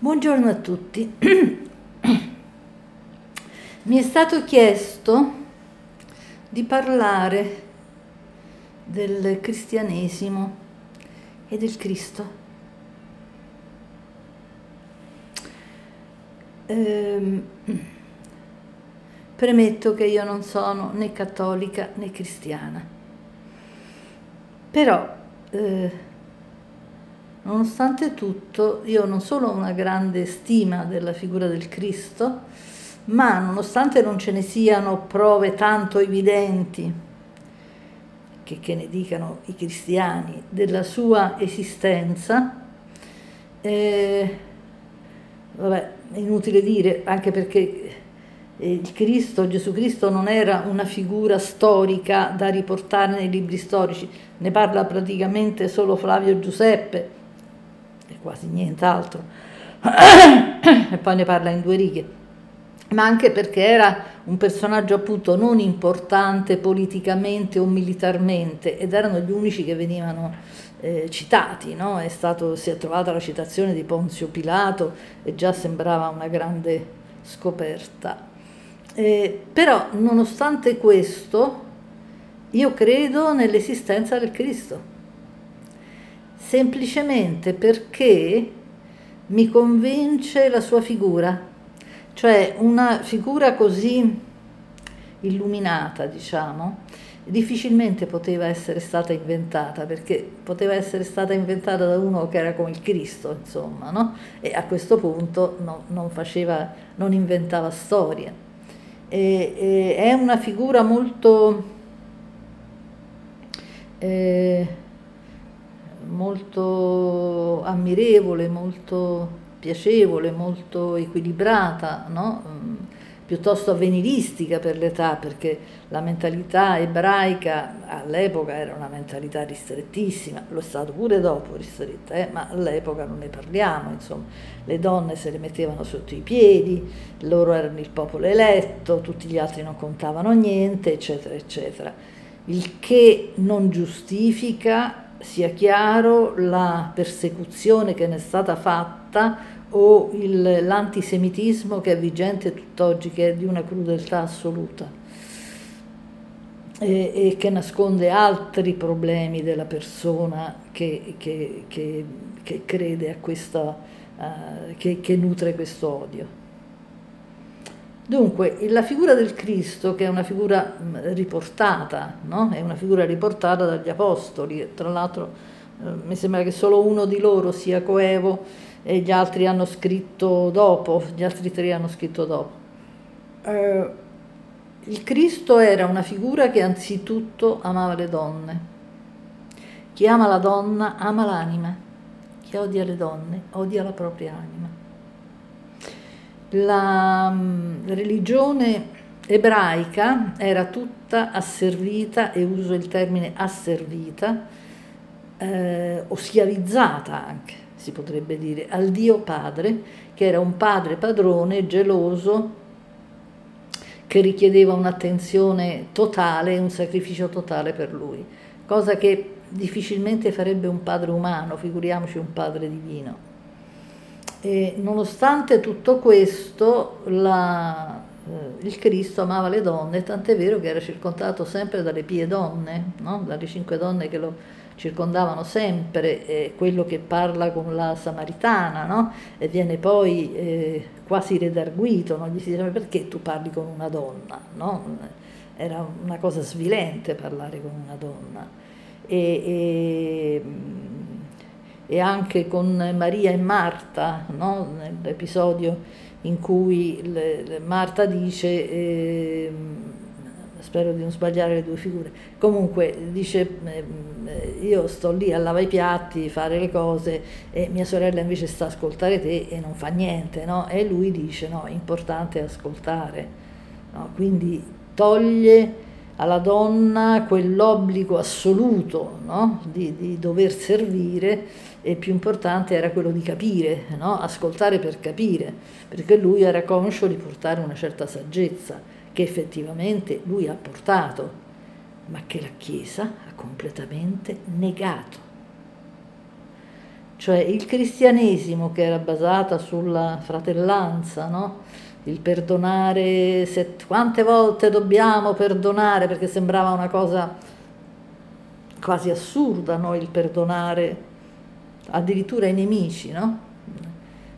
Buongiorno a tutti. Mi è stato chiesto di parlare del cristianesimo e del Cristo. Ehm, premetto che io non sono né cattolica né cristiana, però eh, Nonostante tutto, io non solo ho una grande stima della figura del Cristo, ma nonostante non ce ne siano prove tanto evidenti, che, che ne dicano i cristiani, della sua esistenza, eh, vabbè, inutile dire, anche perché il Cristo, Gesù Cristo non era una figura storica da riportare nei libri storici, ne parla praticamente solo Flavio Giuseppe, quasi nient'altro, e poi ne parla in due righe, ma anche perché era un personaggio appunto non importante politicamente o militarmente ed erano gli unici che venivano eh, citati, no? è stato, si è trovata la citazione di Ponzio Pilato e già sembrava una grande scoperta. Eh, però nonostante questo io credo nell'esistenza del Cristo semplicemente perché mi convince la sua figura, cioè una figura così illuminata, diciamo, difficilmente poteva essere stata inventata, perché poteva essere stata inventata da uno che era come il Cristo, insomma, no? E a questo punto no, non, faceva, non inventava storie. E, e è una figura molto... Eh, molto ammirevole, molto piacevole, molto equilibrata, no? Mm, piuttosto avveniristica per l'età, perché la mentalità ebraica all'epoca era una mentalità ristrettissima, lo è stato pure dopo ristretta, eh? ma all'epoca non ne parliamo, insomma, le donne se le mettevano sotto i piedi, loro erano il popolo eletto, tutti gli altri non contavano niente, eccetera, eccetera. Il che non giustifica sia chiaro la persecuzione che ne è stata fatta o l'antisemitismo che è vigente tutt'oggi, che è di una crudeltà assoluta e, e che nasconde altri problemi della persona che, che, che, che crede a questa, uh, che nutre questo odio. Dunque, la figura del Cristo, che è una figura riportata, no? è una figura riportata dagli Apostoli, tra l'altro eh, mi sembra che solo uno di loro sia coevo e gli altri hanno scritto dopo, gli altri tre hanno scritto dopo. Eh, il Cristo era una figura che anzitutto amava le donne. Chi ama la donna ama l'anima, chi odia le donne odia la propria anima la mm, religione ebraica era tutta asservita, e uso il termine asservita, eh, o schiavizzata anche, si potrebbe dire, al Dio Padre, che era un padre padrone, geloso, che richiedeva un'attenzione totale, un sacrificio totale per lui, cosa che difficilmente farebbe un padre umano, figuriamoci un padre divino. E nonostante tutto questo, la, eh, il Cristo amava le donne, tant'è vero che era circondato sempre dalle pie donne, no? dalle cinque donne che lo circondavano sempre, eh, quello che parla con la Samaritana, no? e viene poi eh, quasi redarguito, no? gli si dice perché tu parli con una donna? No? Era una cosa svilente parlare con una donna. E, e, e anche con Maria e Marta, no? nell'episodio in cui le, le Marta dice, eh, spero di non sbagliare le due figure, comunque dice eh, io sto lì a lavare i piatti, fare le cose e mia sorella invece sta a ascoltare te e non fa niente, no? e lui dice no, importante è ascoltare, no? quindi toglie alla donna quell'obbligo assoluto no? di, di, dover servire e più importante era quello di capire, no? ascoltare per capire, perché lui era conscio di portare una certa saggezza che effettivamente lui ha portato, ma che la Chiesa ha completamente negato. cioè il cristianesimo che era basata sulla fratellanza, no? Il perdonare, se, quante volte dobbiamo perdonare, perché sembrava una cosa quasi assurda, no? il perdonare addirittura i nemici, no?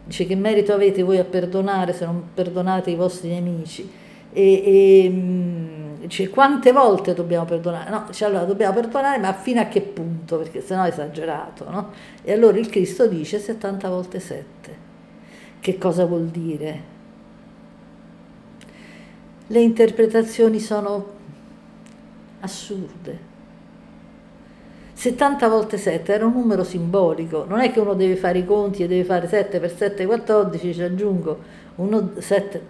Dice che merito avete voi a perdonare se non perdonate i vostri nemici. E, e dice quante volte dobbiamo perdonare? No, dice allora dobbiamo perdonare, ma fino a che punto? Perché sennò è esagerato, no? E allora il Cristo dice 70 volte 7. Che cosa vuol dire? Le interpretazioni sono assurde. 70 volte 7 era un numero simbolico, non è che uno deve fare i conti e deve fare 7 per 7 14, ci aggiungo 1, 7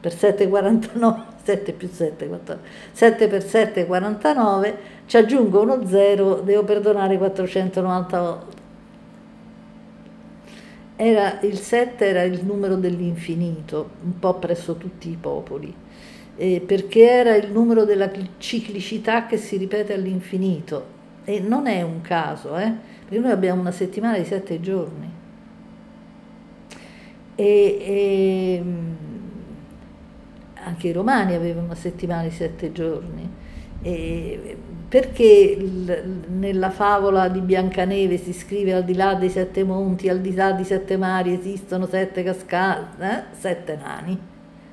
per 7 49, 7 più 7 14, 7 per 7 49, ci aggiungo uno 0, devo perdonare 490 volte. Era, il 7 era il numero dell'infinito, un po' presso tutti i popoli eh, perché era il numero della ciclicità che si ripete all'infinito. E non è un caso, eh? perché noi abbiamo una settimana di sette giorni. E, e anche i romani avevano una settimana di sette giorni. E perché nella favola di Biancaneve si scrive al di là dei sette monti, al di là di sette mari esistono sette cascate, eh? sette nani?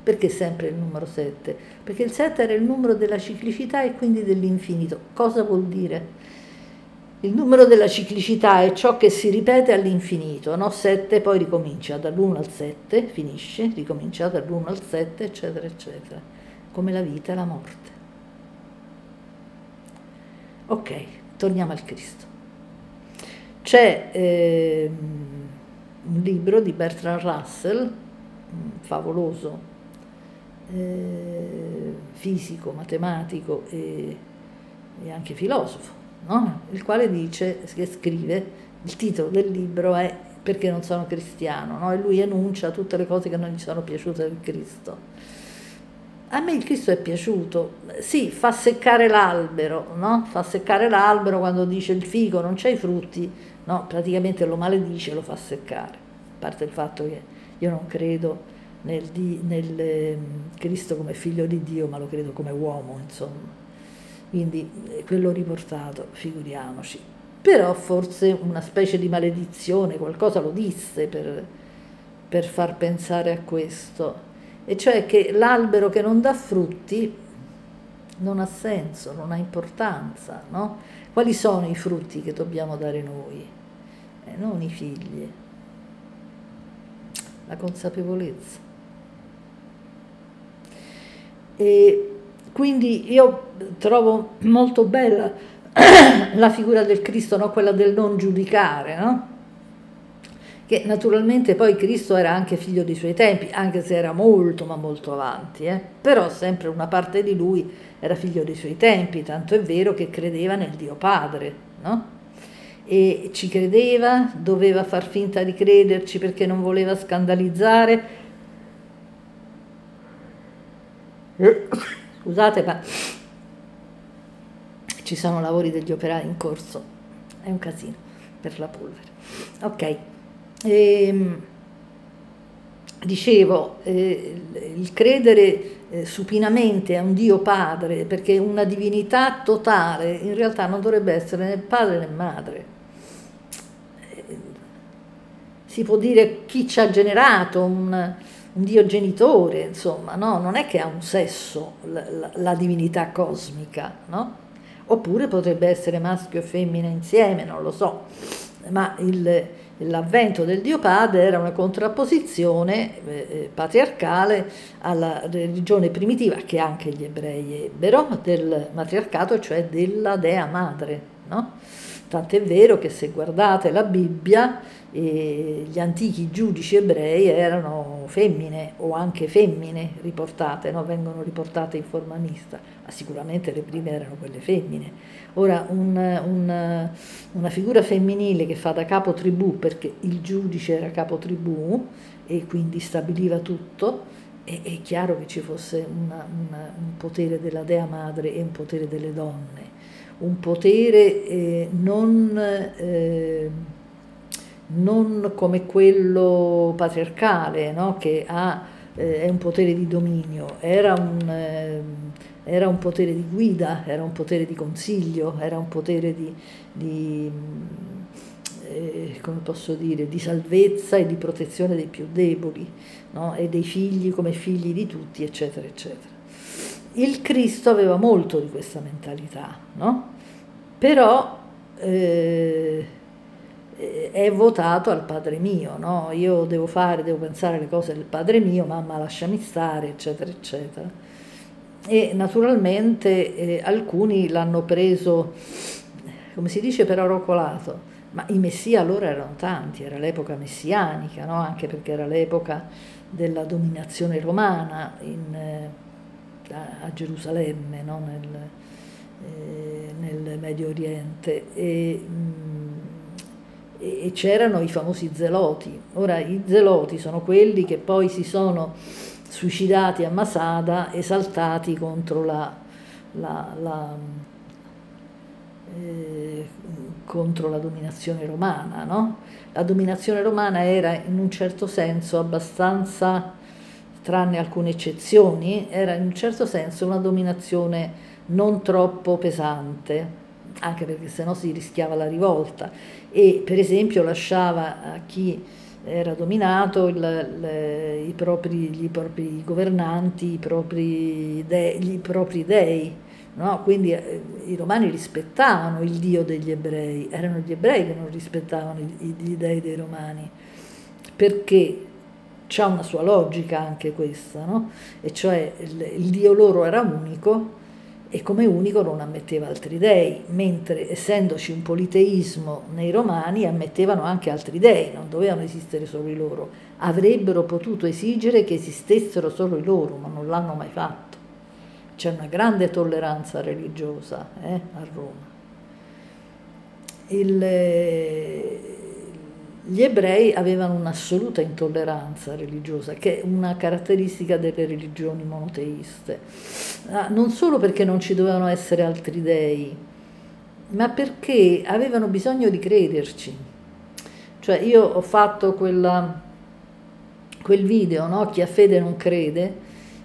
Perché sempre il numero 7? Perché il 7 era il numero della ciclicità e quindi dell'infinito. Cosa vuol dire? Il numero della ciclicità è ciò che si ripete all'infinito, no? 7 poi ricomincia dall'1 al 7, finisce, ricomincia dall'1 al 7, eccetera, eccetera, come la vita e la morte. Ok, torniamo al Cristo. C'è eh, un libro di Bertrand Russell, favoloso, eh, fisico, matematico e, e anche filosofo, no? il quale dice, che scrive, il titolo del libro è Perché non sono cristiano, no? e lui enuncia tutte le cose che non gli sono piaciute del Cristo. A me il Cristo è piaciuto, sì, fa seccare l'albero, no? fa seccare l'albero quando dice il figo non c'è i frutti, no? praticamente lo maledice e lo fa seccare, a parte il fatto che io non credo nel, nel ehm, Cristo come figlio di Dio, ma lo credo come uomo, insomma. Quindi eh, quello riportato, figuriamoci. Però forse una specie di maledizione, qualcosa lo disse per, per far pensare a questo, e cioè che l'albero che non dà frutti non ha senso, non ha importanza, no? Quali sono i frutti che dobbiamo dare noi? Eh, non i figli, la consapevolezza. E quindi io trovo molto bella la figura del Cristo, no? quella del non giudicare, no? che naturalmente poi Cristo era anche figlio dei suoi tempi, anche se era molto ma molto avanti, eh? però sempre una parte di lui era figlio dei suoi tempi, tanto è vero che credeva nel Dio Padre, no? e ci credeva, doveva far finta di crederci perché non voleva scandalizzare, Scusate, ma ci sono lavori degli operai in corso, è un casino per la polvere. Ok, ehm, dicevo, eh, il credere eh, supinamente a un Dio Padre, perché una divinità totale in realtà non dovrebbe essere né padre né madre. Eh, si può dire chi ci ha generato un un Dio genitore, insomma, no? non è che ha un sesso la, la, la divinità cosmica, no? oppure potrebbe essere maschio e femmina insieme, non lo so, ma il, l'avvento del Dio Padre era una contrapposizione eh, eh, patriarcale alla religione primitiva che anche gli ebrei ebbero del matriarcato, cioè della Dea Madre. No? Tant'è vero che se guardate la Bibbia, eh, gli antichi giudici ebrei erano femmine o anche femmine riportate, no? vengono riportate in forma mista, ma sicuramente le prime erano quelle femmine. Ora, un, un, una figura femminile che fa da capo tribù, perché il giudice era capo tribù e quindi stabiliva tutto, è, è chiaro che ci fosse una, una, un potere della Dea Madre e un potere delle donne un potere eh, non eh, non come quello patriarcale, no? che ha, eh, è un potere di dominio, era un, eh, era un, potere di guida, era un potere di consiglio, era un potere di, di eh, come posso dire, di salvezza e di protezione dei più deboli no? e dei figli come figli di tutti, eccetera, eccetera. Il Cristo aveva molto di questa mentalità, no? però eh, è votato al Padre mio, no? io devo fare, devo pensare alle cose del Padre mio, mamma lasciami stare, eccetera, eccetera. E naturalmente eh, alcuni l'hanno preso, come si dice, per oracolato, ma i messia allora erano tanti, era l'epoca messianica, no? anche perché era l'epoca della dominazione romana in, eh, a, Gerusalemme, no? nel, eh, nel, Medio Oriente. E, mm, e c'erano i famosi zeloti. Ora i zeloti sono quelli che poi si sono suicidati a Masada esaltati contro la, la, la eh, contro la dominazione romana. No? La dominazione romana era in un certo senso abbastanza, tranne alcune eccezioni, era in un certo senso una dominazione non troppo pesante, anche perché sennò si rischiava la rivolta. E per esempio lasciava a chi era dominato il, le, i, propri, i, propri, governanti, i propri, de, i propri dei No? Quindi eh, i romani rispettavano il Dio degli ebrei, erano gli ebrei che non rispettavano i, gli dei dei romani, perché c'ha una sua logica anche questa, no? e cioè il, il Dio loro era unico e come unico non ammetteva altri dei, mentre essendoci un politeismo nei romani ammettevano anche altri dei, non dovevano esistere solo i loro, avrebbero potuto esigere che esistessero solo i loro, ma non l'hanno mai fatto c'è una grande tolleranza religiosa eh, a Roma. Il, gli ebrei avevano un'assoluta intolleranza religiosa, che è una caratteristica delle religioni monoteiste, ah, non solo perché non ci dovevano essere altri dei, ma perché avevano bisogno di crederci. Cioè io ho fatto quella, quel video, no? chi ha fede non crede,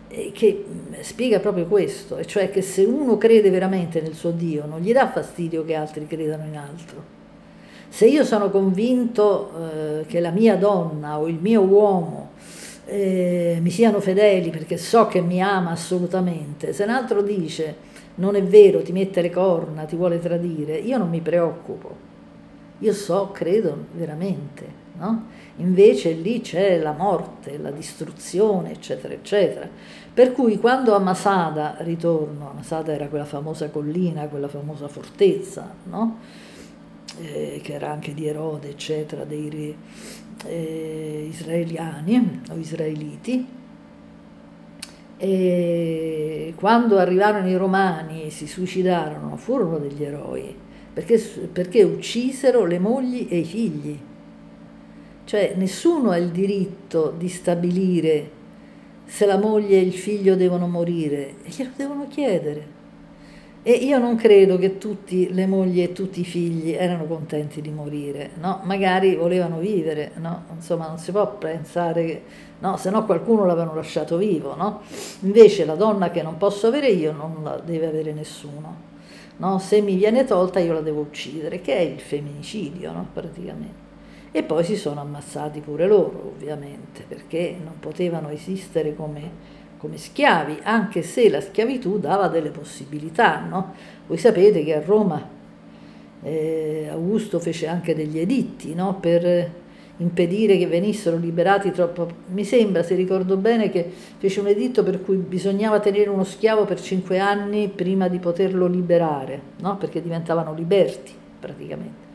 eh, che spiega proprio questo, e cioè che se uno crede veramente nel suo Dio non gli dà fastidio che altri credano in altro. Se io sono convinto eh, che la mia donna o il mio uomo eh, mi siano fedeli perché so che mi ama assolutamente, se un altro dice non è vero, ti mette le corna, ti vuole tradire, io non mi preoccupo, io so, credo veramente, no? Invece lì c'è la morte, la distruzione, eccetera, eccetera. Per cui quando a Masada ritorno, Masada era quella famosa collina, quella famosa fortezza, no? Eh, che era anche di Erode, eccetera, dei eh, israeliani o israeliti, e quando arrivarono i romani e si suicidarono, furono degli eroi, perché, perché uccisero le mogli e i figli. Cioè nessuno ha il diritto di stabilire se la moglie e il figlio devono morire, e glielo devono chiedere. E io non credo che tutte le mogli e tutti i figli erano contenti di morire, no? Magari volevano vivere, no? Insomma, non si può pensare che, no? Se no qualcuno l'avevano lasciato vivo, no? Invece la donna che non posso avere io non la deve avere nessuno, no? Se mi viene tolta io la devo uccidere, che è il femminicidio, no? Praticamente e poi si sono ammazzati pure loro ovviamente perché non potevano esistere come, come schiavi anche se la schiavitù dava delle possibilità no? voi sapete che a Roma eh, Augusto fece anche degli editti no? per impedire che venissero liberati troppo mi sembra se ricordo bene che fece un editto per cui bisognava tenere uno schiavo per cinque anni prima di poterlo liberare no? perché diventavano liberti praticamente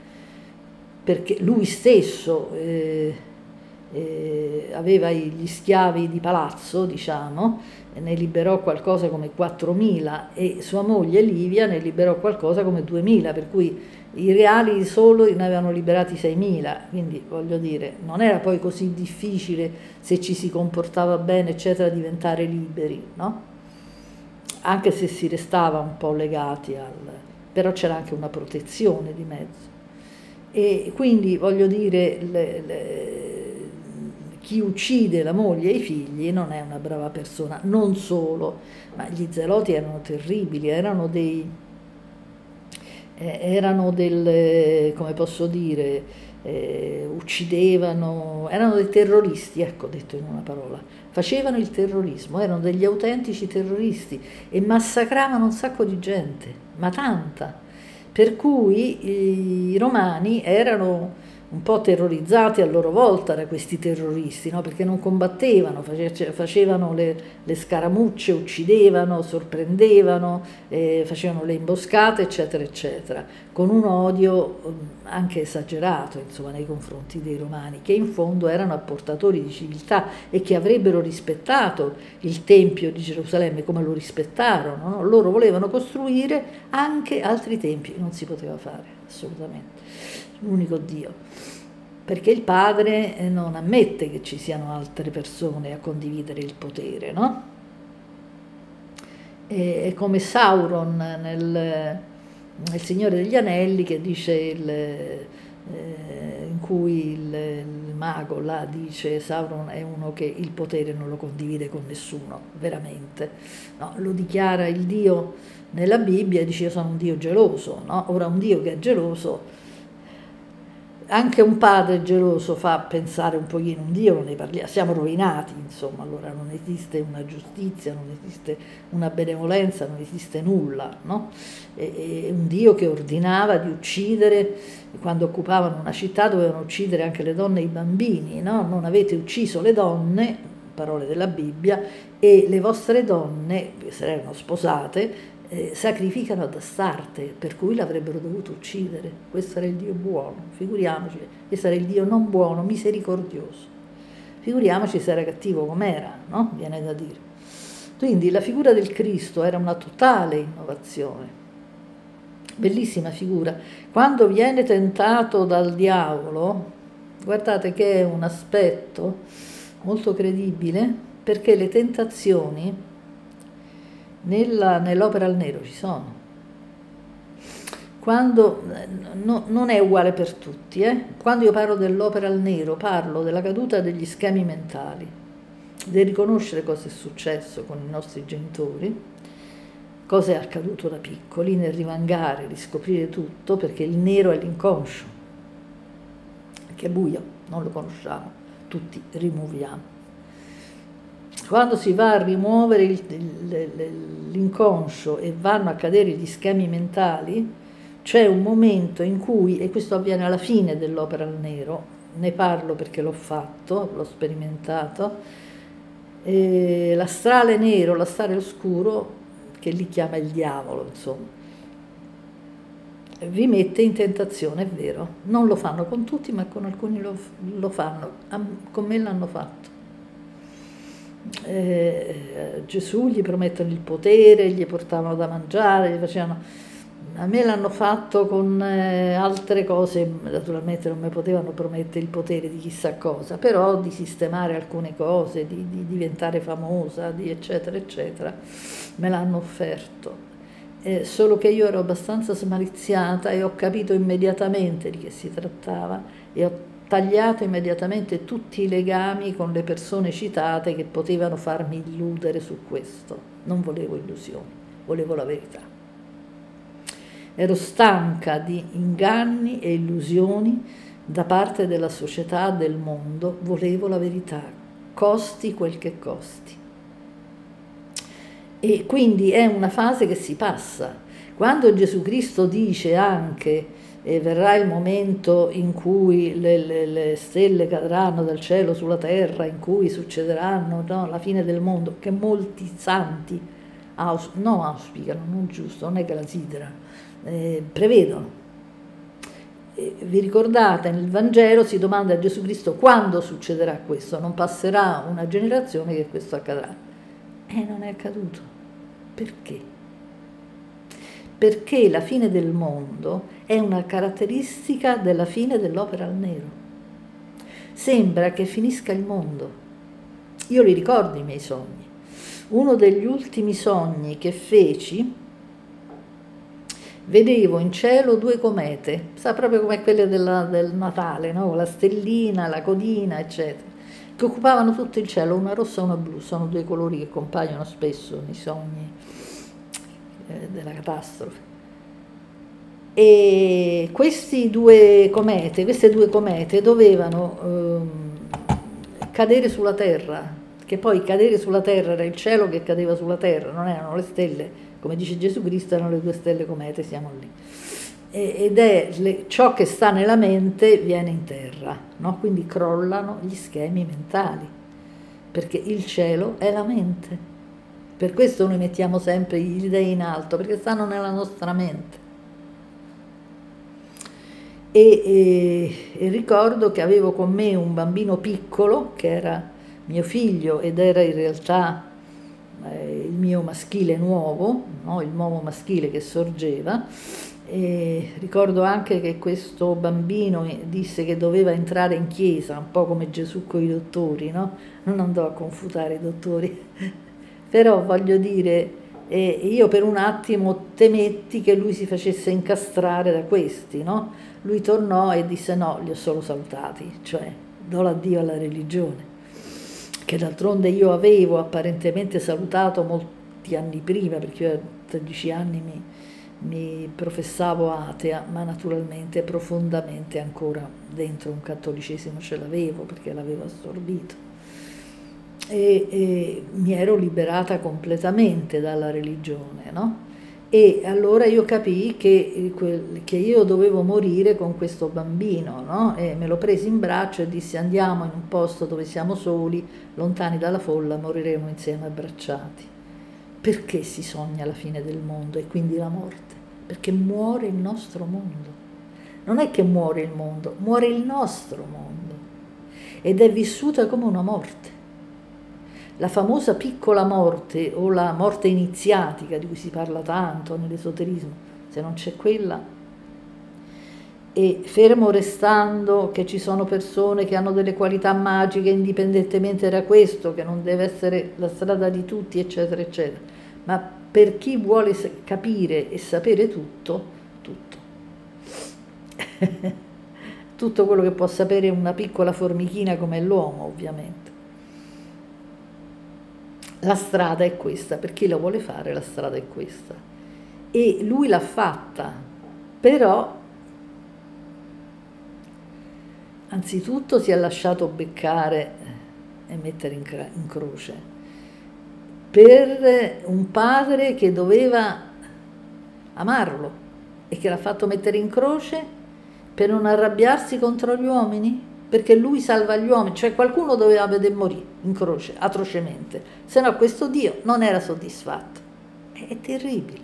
perché lui stesso eh, eh, aveva gli schiavi di palazzo, diciamo, ne liberò qualcosa come 4.000 e sua moglie Livia ne liberò qualcosa come 2.000, per cui i reali solo ne avevano liberati 6.000, quindi voglio dire, non era poi così difficile se ci si comportava bene, eccetera, diventare liberi, no? Anche se si restava un po' legati al... però c'era anche una protezione di mezzo. E quindi voglio dire, le, le, chi uccide la moglie e i figli non è una brava persona, non solo, ma gli zeloti erano terribili, erano dei, eh, erano del, come posso dire, eh, uccidevano, erano dei terroristi, ecco detto in una parola, facevano il terrorismo, erano degli autentici terroristi e massacravano un sacco di gente, ma tanta. Per cui i romani erano un po' terrorizzati a loro volta da questi terroristi, no? perché non combattevano, facevano le, le scaramucce, uccidevano, sorprendevano, eh, facevano le imboscate, eccetera, eccetera, con un odio mm, anche esagerato insomma, nei confronti dei romani, che in fondo erano apportatori di civiltà e che avrebbero rispettato il Tempio di Gerusalemme come lo rispettarono. No? Loro volevano costruire anche altri tempi, non si poteva fare assolutamente l'unico Dio, perché il padre eh, non ammette che ci siano altre persone a condividere il potere, no? È come Sauron nel, nel Signore degli Anelli che dice il, eh, in cui il, il, mago là dice Sauron è uno che il potere non lo condivide con nessuno, veramente. No, lo dichiara il Dio nella Bibbia e dice io sono un Dio geloso, no? Ora un Dio che è geloso anche un padre geloso fa pensare un pochino, un Dio non ne parliamo, siamo rovinati, insomma, allora non esiste una giustizia, non esiste una benevolenza, non esiste nulla, no? E, e un Dio che ordinava di uccidere, quando occupavano una città dovevano uccidere anche le donne e i bambini, no? Non avete ucciso le donne, parole della Bibbia, e le vostre donne, se erano sposate, eh, sacrificano ad Astarte, per cui l'avrebbero dovuto uccidere. Questo era il Dio buono, figuriamoci, questo era il Dio non buono, misericordioso. Figuriamoci se era cattivo com'era, no? Viene da dire. Quindi la figura del Cristo era una totale innovazione. Bellissima figura. Quando viene tentato dal diavolo, guardate che è un aspetto molto credibile, perché le tentazioni nella, nell'opera al nero ci sono. Quando, no, non è uguale per tutti, eh? quando io parlo dell'opera al nero parlo della caduta degli schemi mentali, del riconoscere cosa è successo con i nostri genitori, cosa è accaduto da piccoli, nel rimangare, riscoprire tutto, perché il nero è l'inconscio, che è buio, non lo conosciamo, tutti rimuoviamo. Quando si va a rimuovere l'inconscio e vanno a cadere gli schemi mentali, c'è un momento in cui, e questo avviene alla fine dell'opera al nero, ne parlo perché l'ho fatto, l'ho sperimentato, l'astrale nero, l'astrale oscuro, che li chiama il diavolo, insomma, vi mette in tentazione, è vero, non lo fanno con tutti, ma con alcuni lo, lo fanno, con me l'hanno fatto eh, Gesù gli promettono il potere, gli portavano da mangiare, gli facevano... A me l'hanno fatto con eh, altre cose, naturalmente non mi potevano promettere il potere di chissà cosa, però di sistemare alcune cose, di, di diventare famosa, di eccetera, eccetera, me l'hanno offerto. Eh, solo che io ero abbastanza smaliziata e ho capito immediatamente di che si trattava e ho tagliato immediatamente tutti i legami con le persone citate che potevano farmi illudere su questo. Non volevo illusioni, volevo la verità. Ero stanca di inganni e illusioni da parte della società, del mondo, volevo la verità, costi quel che costi. E quindi è una fase che si passa. Quando Gesù Cristo dice anche e verrà il momento in cui le, le, le, stelle cadranno dal cielo sulla terra, in cui succederanno no, la fine del mondo, che molti santi aus- no, auspicano, non giusto, non è che la desiderano, eh, prevedono. Vi ricordate, nel Vangelo si domanda a Gesù Cristo quando succederà questo, non passerà una generazione che questo accadrà. E non è accaduto. Perché? Perché la fine del mondo è una caratteristica della fine dell'opera al nero. Sembra che finisca il mondo. Io li ricordo i miei sogni. Uno degli ultimi sogni che feci vedevo in cielo due comete, sa proprio come quelle della, del Natale, no? la stellina, la codina, eccetera, che occupavano tutto il cielo, una rossa e una blu, sono due colori che compaiono spesso nei sogni eh, della catastrofe. E questi due comete, queste due comete dovevano eh, cadere sulla Terra, che poi cadere sulla Terra era il cielo che cadeva sulla Terra, non erano le stelle come dice Gesù Cristo, erano le due stelle comete, siamo lì. Ed è le, ciò che sta nella mente viene in terra, no? quindi crollano gli schemi mentali, perché il cielo è la mente. Per questo noi mettiamo sempre gli dei in alto, perché stanno nella nostra mente. E, e, e, ricordo che avevo con me un bambino piccolo che era mio figlio ed era in realtà eh, il mio maschile nuovo, no? il nuovo maschile che sorgeva. E ricordo anche che questo bambino disse che doveva entrare in chiesa, un po' come Gesù con i dottori, no? non andò a confutare i dottori, però voglio dire, eh, io per un attimo temetti che lui si facesse incastrare da questi, no? lui tornò e disse no, li ho solo salutati, cioè do l'addio alla religione che d'altronde io avevo apparentemente salutato molti anni prima, perché io a 13 anni mi, mi professavo atea, ma naturalmente profondamente ancora dentro un cattolicesimo ce l'avevo perché l'avevo assorbito. E, e, mi ero liberata completamente dalla religione, no? E allora io capii che, che, io dovevo morire con questo bambino, no? E me lo presi in braccio e dissi andiamo in un posto dove siamo soli, lontani dalla folla, moriremo insieme abbracciati. Perché si sogna la fine del mondo e quindi la morte? Perché muore il nostro mondo. Non è che muore il mondo, muore il nostro mondo ed è vissuta come una morte la famosa piccola morte o la morte iniziatica di cui si parla tanto nell'esoterismo, se non c'è quella, e fermo restando che ci sono persone che hanno delle qualità magiche indipendentemente da questo, che non deve essere la strada di tutti, eccetera, eccetera, ma per chi vuole capire e sapere tutto, tutto. tutto quello che può sapere una piccola formichina come l'uomo, ovviamente. La strada è questa, per chi la vuole fare la strada è questa. E lui l'ha fatta, però anzitutto si è lasciato beccare e mettere in, in croce per un padre che doveva amarlo e che l'ha fatto mettere in croce per non arrabbiarsi contro gli uomini perché lui salva gli uomini, cioè qualcuno doveva vedere morire in croce atrocemente, se no questo Dio non era soddisfatto. È terribile,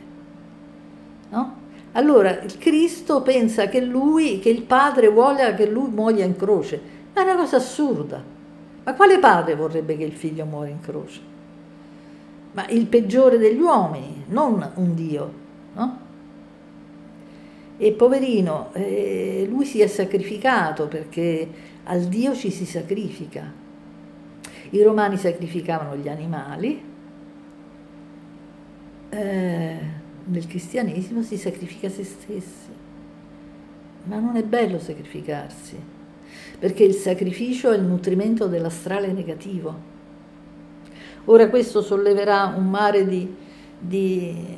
no? Allora il Cristo pensa che lui, che il padre voglia che lui muoia in croce, ma è una cosa assurda. Ma quale padre vorrebbe che il figlio muore in croce? Ma il peggiore degli uomini, non un Dio, no? E poverino, eh, lui si è sacrificato perché al Dio ci si sacrifica. I romani sacrificavano gli animali, eh, nel cristianesimo si sacrifica se stessi, ma non è bello sacrificarsi, perché il sacrificio è il nutrimento dell'astrale negativo. Ora questo solleverà un mare di, di,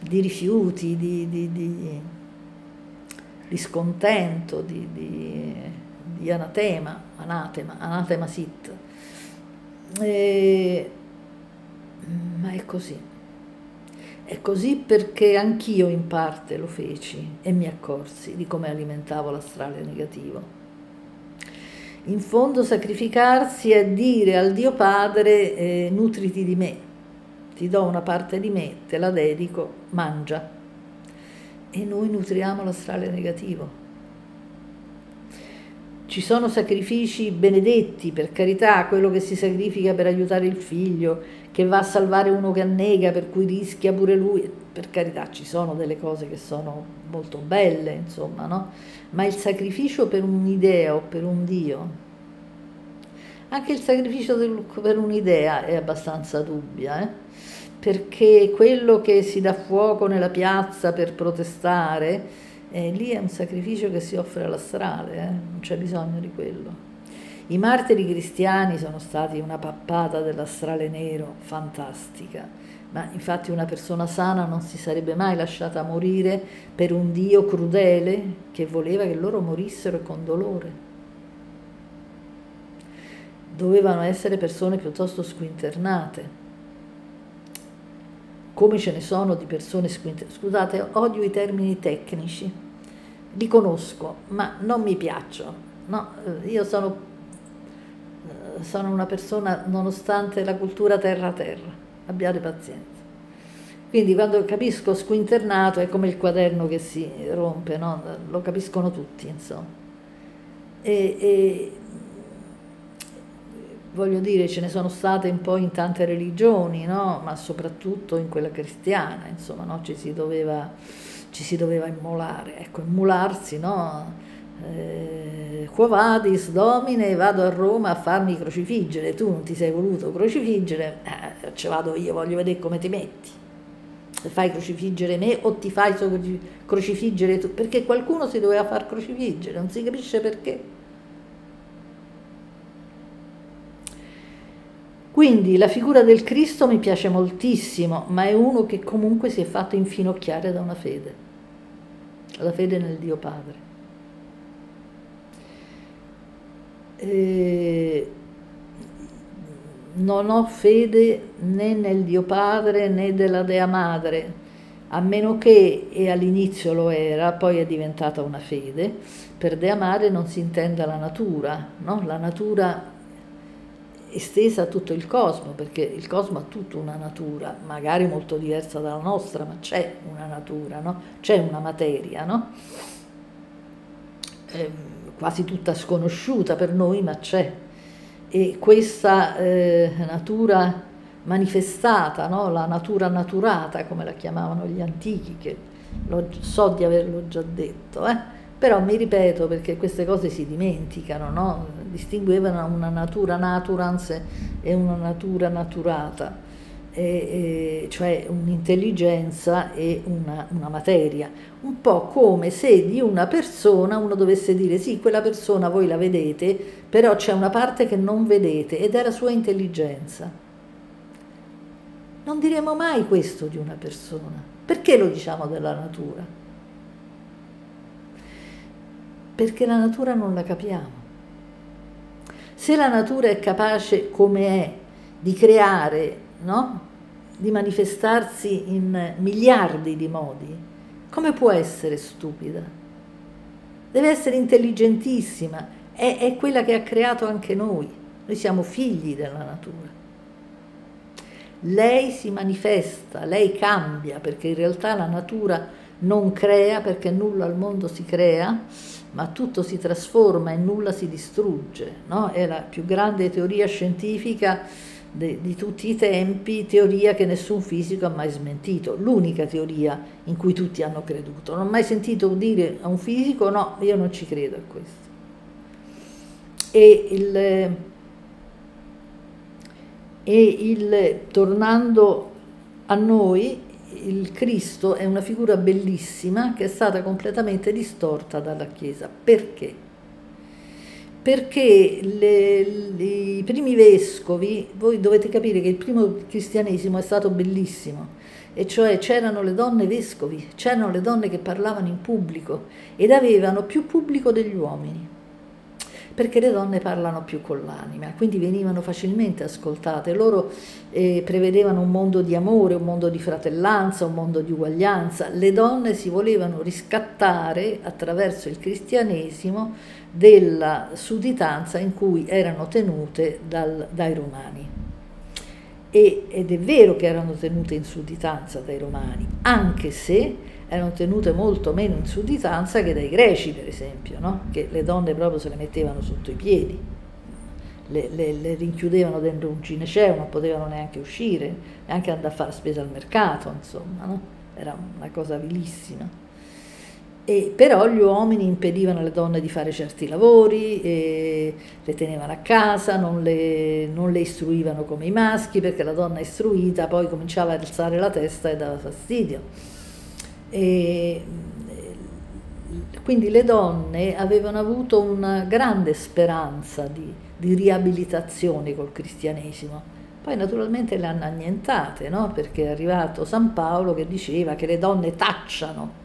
di rifiuti, di, di, scontento, di di anatema, anatema, anatema sit. E, ma è così. È così perché anch'io in parte lo feci e mi accorsi di come alimentavo l'astrale negativo. In fondo sacrificarsi è dire al Dio Padre eh, nutriti di me, ti do una parte di me, te la dedico, mangia. E noi nutriamo l'astrale negativo ci sono sacrifici benedetti, per carità, quello che si sacrifica per aiutare il figlio, che va a salvare uno che annega, per cui rischia pure lui, per carità ci sono delle cose che sono molto belle, insomma, no? Ma il sacrificio per un'idea o per un Dio, anche il sacrificio per un'idea è abbastanza dubbia, eh? perché quello che si dà fuoco nella piazza per protestare, eh, lì è un sacrificio che si offre all'astrale, eh? non c'è bisogno di quello. I martiri cristiani sono stati una pappata dell'astrale nero fantastica, ma infatti una persona sana non si sarebbe mai lasciata morire per un Dio crudele che voleva che loro morissero con dolore. Dovevano essere persone piuttosto squinternate come ce ne sono di persone squinternate. Scusate, odio i termini tecnici, li conosco, ma non mi piacciono. No, io sono, sono una persona, nonostante la cultura terra-terra, abbiate pazienza. Quindi quando capisco squinternato è come il quaderno che si rompe, no? lo capiscono tutti, insomma. E, e, voglio dire, ce ne sono state un po' in tante religioni, no? ma soprattutto in quella cristiana, insomma, no? ci, si doveva, ci, si doveva, immolare, ecco, immolarsi, no? Eh, Quo vadis domine, vado a Roma a farmi crocifiggere, tu non ti sei voluto crocifiggere, eh, ci vado io, voglio vedere come ti metti. Fai crocifiggere me o ti fai crocifiggere tu? Perché qualcuno si doveva far crocifiggere, non si capisce perché. Quindi la figura del Cristo mi piace moltissimo, ma è uno che comunque si è fatto infinocchiare da una fede, la fede nel Dio Padre. E non ho fede né nel Dio Padre né della Dea Madre, a meno che, e all'inizio lo era, poi è diventata una fede, per Dea Madre non si intenda la natura, no? la natura estesa a tutto il cosmo, perché il cosmo ha tutta una natura, magari molto diversa dalla nostra, ma c'è una natura, no? c'è una materia, no? eh, quasi tutta sconosciuta per noi, ma c'è. E questa eh, natura manifestata, no? la natura naturata, come la chiamavano gli antichi, che so di averlo già detto, eh? Però mi ripeto perché queste cose si dimenticano, no? Distinguevano una natura naturans e una natura naturata, e, e, cioè un'intelligenza e una, una, materia. Un po' come se di una persona uno dovesse dire sì, quella persona voi la vedete, però c'è una parte che non vedete ed è la sua intelligenza. Non diremo mai questo di una persona. Perché lo diciamo della natura? perché la natura non la capiamo. Se la natura è capace, come è, di creare, no? di manifestarsi in miliardi di modi, come può essere stupida? Deve essere intelligentissima, è, è quella che ha creato anche noi, noi siamo figli della natura. Lei si manifesta, lei cambia, perché in realtà la natura non crea, perché nulla al mondo si crea, ma tutto si trasforma e nulla si distrugge. No? È la più grande teoria scientifica de, di tutti i tempi, teoria che nessun fisico ha mai smentito, l'unica teoria in cui tutti hanno creduto. Non ho mai sentito dire a un fisico no, io non ci credo a questo. E il, e il tornando a noi, il Cristo è una figura bellissima che è stata completamente distorta dalla Chiesa. Perché? Perché le, le, i primi vescovi, voi dovete capire che il primo cristianesimo è stato bellissimo, e cioè c'erano le donne vescovi, c'erano le donne che parlavano in pubblico ed avevano più pubblico degli uomini perché le donne parlano più con l'anima, quindi venivano facilmente ascoltate. Loro eh, prevedevano un mondo di amore, un mondo di fratellanza, un mondo di uguaglianza. Le donne si volevano riscattare attraverso il cristianesimo della sudditanza in cui erano tenute dal, dai romani. E, ed è vero che erano tenute in sudditanza dai romani, anche se erano tenute molto meno in sudditanza che dai greci, per esempio, no? che le donne proprio se le mettevano sotto i piedi, le, le, le rinchiudevano dentro un gineceo, non potevano neanche uscire, neanche andare a fare spesa al mercato, insomma, no? era una cosa vilissima. E però gli uomini impedivano alle donne di fare certi lavori, le tenevano a casa, non le, non le, istruivano come i maschi, perché la donna istruita poi cominciava a alzare la testa e dava fastidio. E, quindi le donne avevano avuto una grande speranza di, di riabilitazione col cristianesimo. Poi naturalmente le hanno annientate, no? perché è arrivato San Paolo che diceva che le donne tacciano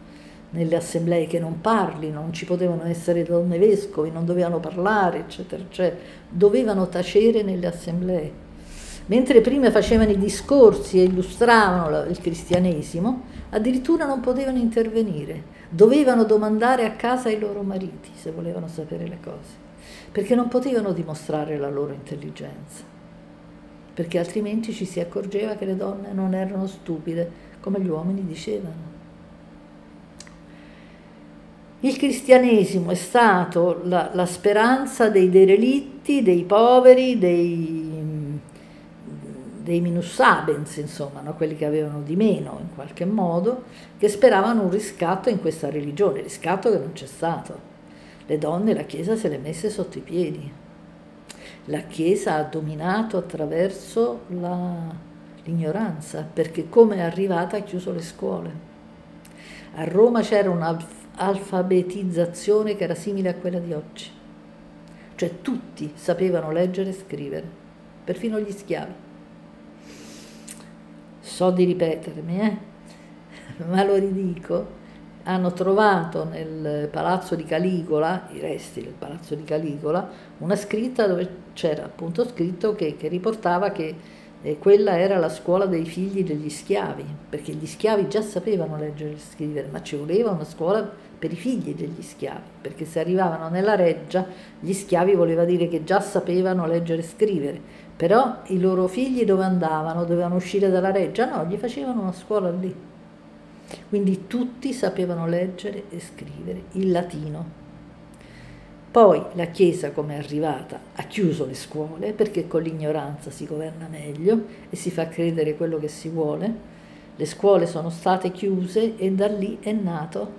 nelle assemblee che non parlino, non ci potevano essere donne vescovi, non dovevano parlare, eccetera, eccetera, dovevano tacere nelle assemblee. Mentre prima facevano i discorsi e illustravano il cristianesimo, addirittura non potevano intervenire, dovevano domandare a casa ai loro mariti se volevano sapere le cose, perché non potevano dimostrare la loro intelligenza, perché altrimenti ci si accorgeva che le donne non erano stupide come gli uomini dicevano. Il cristianesimo è stato la, la speranza dei derelitti, dei poveri, dei, dei minus abens, insomma, no? quelli che avevano di meno in qualche modo, che speravano un riscatto in questa religione, riscatto che non c'è stato. Le donne la Chiesa se le messe sotto i piedi. La Chiesa ha dominato attraverso l'ignoranza, perché come è arrivata ha chiuso le scuole. A Roma c'era una alfabetizzazione che era simile a quella di oggi. Cioè tutti sapevano leggere e scrivere, perfino gli schiavi. So di ripetermi, eh? ma lo ridico. Hanno trovato nel palazzo di Caligola, i resti del palazzo di Caligola, una scritta dove c'era appunto scritto che, che riportava che e quella era la scuola dei figli degli schiavi, perché gli schiavi già sapevano leggere e scrivere, ma ci voleva una scuola per i figli degli schiavi, perché se arrivavano nella reggia, gli schiavi voleva dire che già sapevano leggere e scrivere, però i loro figli dove andavano? Dovevano uscire dalla reggia? No, gli facevano una scuola lì. Quindi tutti sapevano leggere e scrivere il latino. Poi la Chiesa, come è arrivata, ha chiuso le scuole perché con l'ignoranza si governa meglio e si fa credere quello che si vuole. Le scuole sono state chiuse e da lì è, nato,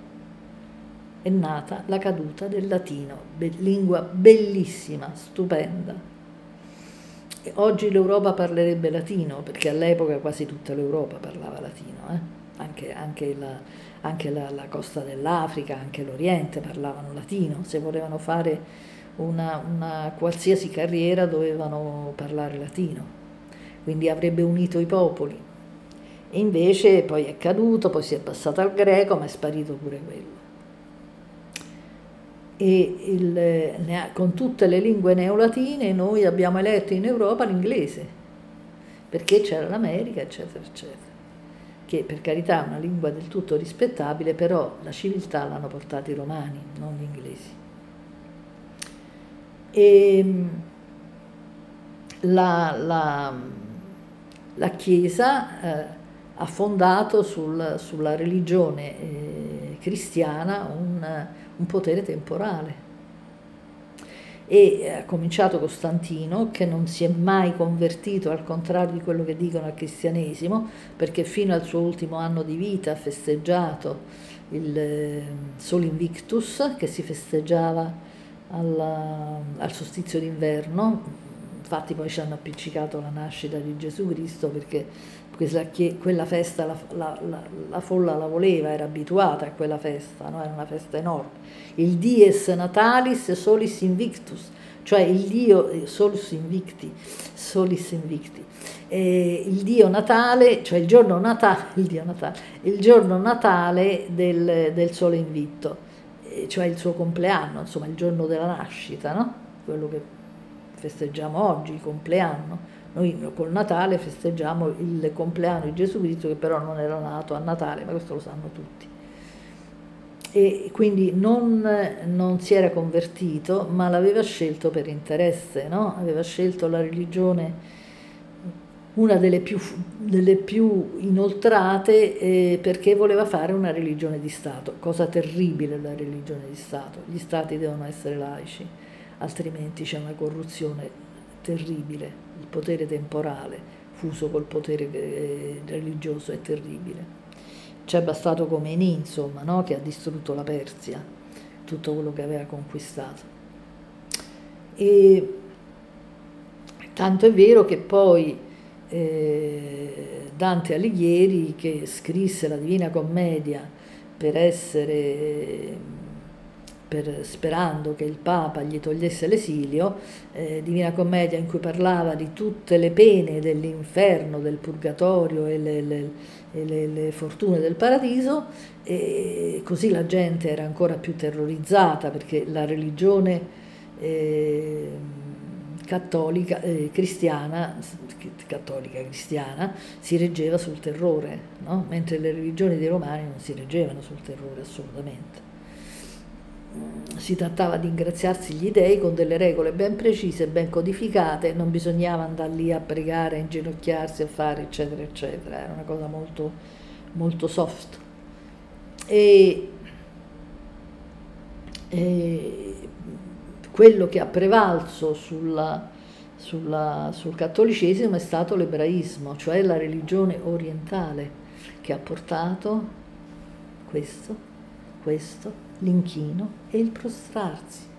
è nata la caduta del latino, lingua bellissima, stupenda. Oggi l'Europa parlerebbe latino perché all'epoca quasi tutta l'Europa parlava latino, eh? anche, anche la, anche la, la costa dell'Africa, anche l'Oriente parlavano latino, se volevano fare una, una qualsiasi carriera dovevano parlare latino, quindi avrebbe unito i popoli. E invece poi è caduto, poi si è passato al greco, ma è sparito pure quello. E il, con tutte le lingue neolatine noi abbiamo eletto in Europa l'inglese, perché c'era l'America, eccetera, eccetera che per carità è una lingua del tutto rispettabile, però la civiltà l'hanno portata i romani, non gli inglesi. E ehm, la, la, la Chiesa eh, ha fondato sul, sulla religione eh, cristiana un, un potere temporale. E ha cominciato Costantino che non si è mai convertito al contrario di quello che dicono al cristianesimo perché fino al suo ultimo anno di vita ha festeggiato il eh, Sol Invictus che si festeggiava alla, al solstizio d'inverno. Infatti poi ci hanno appiccicato la nascita di Gesù Cristo perché quella festa la, la, la, la, folla la voleva, era abituata a quella festa, no? era una festa enorme. Il dies natalis solis invictus, cioè il dio eh, solus invicti, solis invicti. Eh, il dio natale, cioè il giorno natale, il, dio natale, il giorno natale del, del sole invitto, cioè il suo compleanno, insomma il giorno della nascita, no? quello che festeggiamo oggi, il compleanno noi col Natale festeggiamo il compleanno di Gesù Cristo che però non era nato a Natale, ma questo lo sanno tutti. E quindi non, non si era convertito, ma l'aveva scelto per interesse, no? aveva scelto la religione una delle più, delle più inoltrate eh, perché voleva fare una religione di Stato, cosa terribile la religione di Stato, gli Stati devono essere laici, altrimenti c'è una corruzione terribile il potere temporale fuso col potere eh, religioso è terribile. Ci è bastato Khomeini, insomma, no? che ha distrutto la Persia, tutto quello che aveva conquistato. E tanto è vero che poi eh, Dante Alighieri, che scrisse la Divina Commedia per essere per, sperando che il Papa gli togliesse l'esilio, eh, Divina Commedia in cui parlava di tutte le pene dell'inferno, del purgatorio e le, le, le, le fortune del paradiso, e così la gente era ancora più terrorizzata perché la religione eh, cattolica, eh, cristiana, cattolica cristiana si reggeva sul terrore, no? mentre le religioni dei romani non si reggevano sul terrore assolutamente si trattava di ingraziarsi gli dei con delle regole ben precise, ben codificate, non bisognava andare lì a pregare, a inginocchiarsi, a fare eccetera eccetera, era una cosa molto, molto soft. E, e quello che ha prevalso sulla, sulla, sul cattolicesimo è stato l'ebraismo, cioè la religione orientale che ha portato questo, questo l'inchino e il prostrarsi.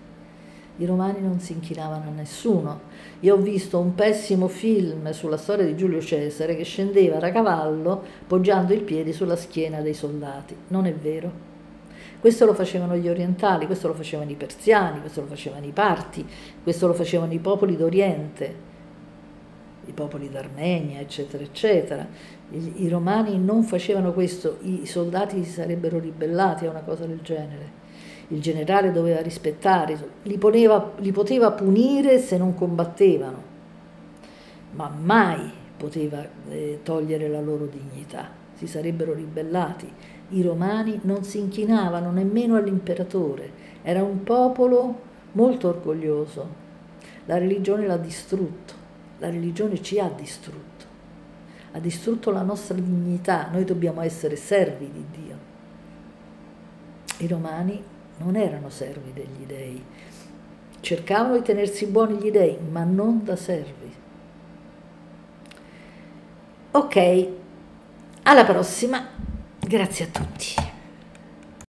I romani non si inchinavano a nessuno. Io ho visto un pessimo film sulla storia di Giulio Cesare che scendeva da cavallo poggiando i piedi sulla schiena dei soldati. Non è vero. Questo lo facevano gli orientali, questo lo facevano i persiani, questo lo facevano i parti, questo lo facevano i popoli d'Oriente, i popoli d'Armenia, eccetera, eccetera. I, I, romani non facevano questo, i soldati si sarebbero ribellati a una cosa del genere. Il generale doveva rispettare, li, poneva, li poteva punire se non combattevano, ma mai poteva eh, togliere la loro dignità, si sarebbero ribellati. I romani non si inchinavano nemmeno all'imperatore, era un popolo molto orgoglioso. La religione l'ha distrutto la religione ci ha distrutto, ha distrutto la nostra dignità, noi dobbiamo essere servi di Dio. I romani non erano servi degli dei, cercavano di tenersi buoni gli dei, ma non da servi. Ok, alla prossima, grazie a tutti.